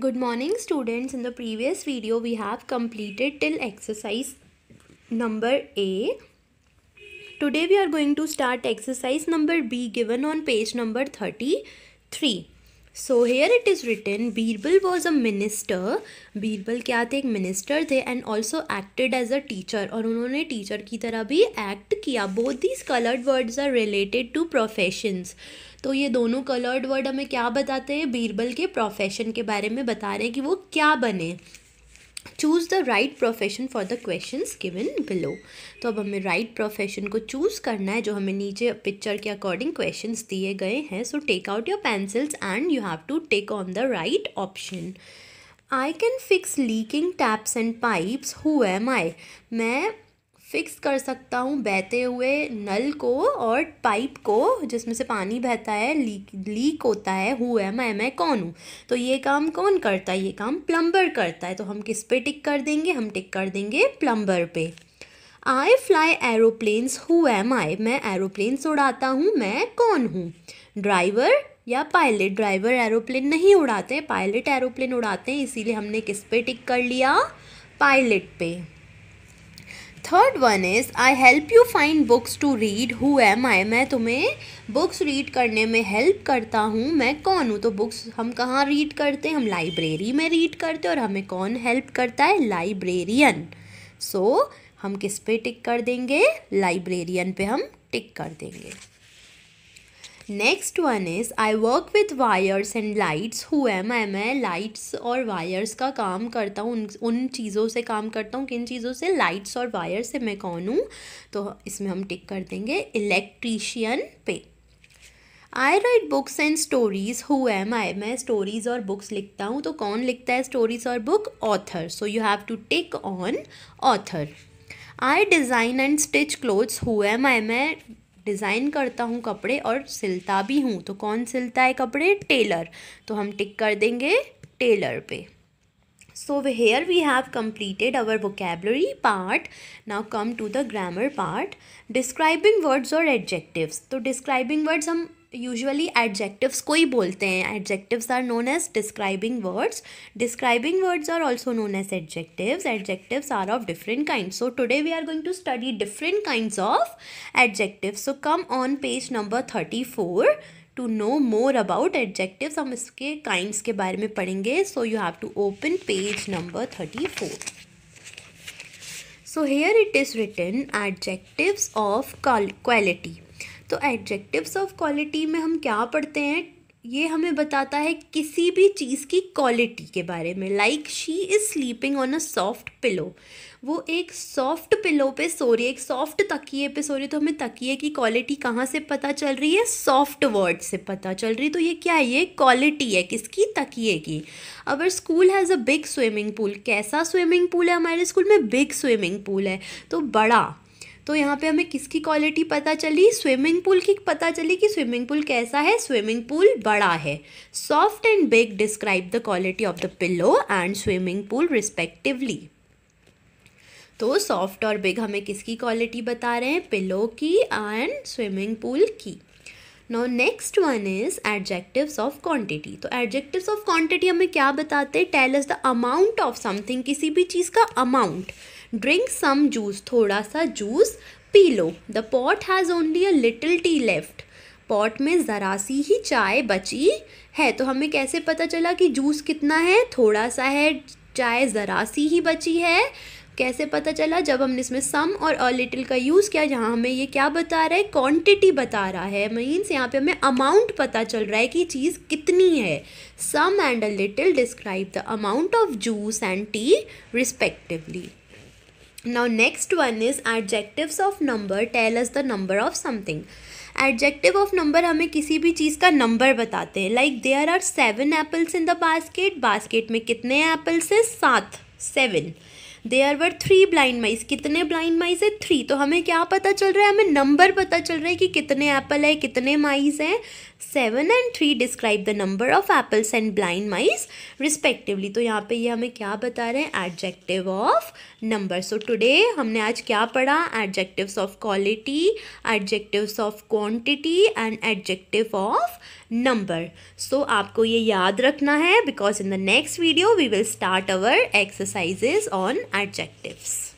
Good morning students. In the previous video we have completed till exercise number A. Today we are going to start exercise number B given on page number 33. So here it is written Birbal was a minister Birbal क्या थे एक minister थे and also acted as a teacher और उन्होंने teacher की तरह भी act किया। Both these coloured words are related to professions तो ये दोनों कलर्ड वर्ड हमें क्या बताते हैं? बीरबल के प्रोफेशन के बारे में बता रहे हैं कि वो क्या बने। Choose the right profession for the question given below तो अब हमें राइट right प्रोफेशन को चूज़ करना है, जो हमें नीचे पिक्चर के अकॉर्डिंग क्वेश्चन दिए गए हैं। So take out your pencils and you have to take on the right option I can fix leaking taps and pipes who am I मैं फिक्स कर सकता हूँ बहते हुए नल को और पाइप को, जिसमें से पानी बहता है, लीक लीक होता है, हु है मैं मैं कौन हूँ? तो ये काम कौन करता है? ये काम प्लम्बर करता है। तो हम किस पे टिक कर देंगे? हम टिक कर देंगे प्लम्बर पे। I fly aeroplanes who am I मैं एरोप्लेन्स उड़ाता हूँ। मैं कौन हूँ? ड्राइवर या पायलट ड्राइवर एरोप्लेन नहीं उड़ाते। पायलट एरोप्लेन उड़ाते हैं, इसीलिए हमने किस पे टिक कर लिया? पायलट पे। Third one is I help you find books to read who am I मैं तुम्हें बुक्स रीड करने में हेल्प करता हूँ। मैं कौन हूँ? तो बुक्स हम कहाँ रीड करते हैं? हम लाइब्रेरी में रीड करते हैं और हमें कौन हेल्प करता है? लाइब्रेरियन सो so, हम किस पे टिक कर देंगे? लाइब्रेरियन पे हम टिक कर देंगे। Next one is I work with wires and lights who am I मैं लाइट्स और वायर्स का काम करता हूँ। उन उन चीज़ों से काम करता हूँ। किन चीज़ों से? लाइट्स और वायर से मैं कौन हूँ? तो इसमें हम टिक कर देंगे। इलेक्ट्रीशियन पे। I write books and stories who am I मैं स्टोरीज और बुक्स लिखता हूँ। तो कौन लिखता है स्टोरीज और book author so you have to tick on author I design and stitch clothes who am I मैं डिज़ाइन करता हूँ कपड़े और सिलता भी हूँ। तो कौन सिलता है कपड़े? टेलर। तो हम टिक कर देंगे टेलर पे। So we here we have completed our vocabulary part now come to the grammar part describing words और एडजेक्टिव्स तो डिस्क्राइबिंग वर्ड्स हम यूजुअली एडजेक्टिव्स को ही बोलते हैं adjectives are known as describing words describing words are also known as adjectives adjectives are of different kind so today we are going to study different kind of adjectives so come on page number thirty four to know more about adjectives हम इसके kinds के बारे में पढ़ेंगे. So you have to open page number thirty four so here it is written adjectives of quality तो adjectives of quality में हम क्या पढ़ते हैं? ये हमें बताता है किसी भी चीज़ की क्वालिटी के बारे में। Like she is sleeping on a soft pillow वो एक सॉफ्ट पिलो पे सो रही है, एक सॉफ्ट तकिए पे सो रही है। तो हमें तकिए की क्वालिटी कहाँ से पता चल रही है? सॉफ्ट वर्ड से पता चल रही है। तो ये क्या है? ये क्वालिटी है किसकी? तकिए की। अगर school has a big swimming pool कैसा स्विमिंग पूल है? हमारे स्कूल में बिग स्विमिंग पूल है। तो बड़ा तो यहाँ पे हमें किसकी क्वालिटी पता चली? स्विमिंग पूल की पता चली कि स्विमिंग पूल कैसा है? स्विमिंग पूल बड़ा है। Soft and big describe the quality of the pillow and swimming pool respectively तो सॉफ्ट और बिग हमें किसकी क्वालिटी बता रहे हैं? पिलो की एंड स्विमिंग पूल की। Now next one is adjectives of quantity तो एडजेक्टिव्स ऑफ़ क्वांटिटी हमें क्या बताते हैं? Tell is the amount of something किसी भी चीज़ का अमाउंट ड्रिंक सम जूस थोड़ा सा जूस पी लो। The pot has only a little tea left pot में ज़रा सी ही चाय बची है। तो हमें कैसे पता चला कि जूस कितना है? थोड़ा सा है, चाय ज़रा सी ही बची है। कैसे पता चला? जब हमने इसमें सम और अ लिटिल का यूज़ किया, जहाँ हमें ये क्या बता रहा है? क्वांटिटी बता रहा है। मीन्स यहाँ पे हमें अमाउंट पता चल रहा है कि चीज़ कितनी है। Some and a little describe the amount of juice and tea respectively now, next one is adjectives of number. Tell us the number of something. Adjective of number हमें किसी भी चीज़ का नंबर बताते हैं. Like there are seven apples in the basket basket में कितने apples हैं? सात seven there were three blind mice कितने ब्लाइंड माइस है? थ्री तो हमें क्या पता चल रहा है? हमें नंबर पता चल रहा है कि कितने एप्पल है, कितने माइस हैं. Seven and three describe the number of apples and blind mice respectively तो यहाँ पे ये हमें क्या बता रहे हैं? Adjective of number so today हमने आज क्या पढ़ा? Adjectives of quality adjectives of quantity and adjective of number so आपको ये याद रखना है because in the next video we will start our exercises on adjectives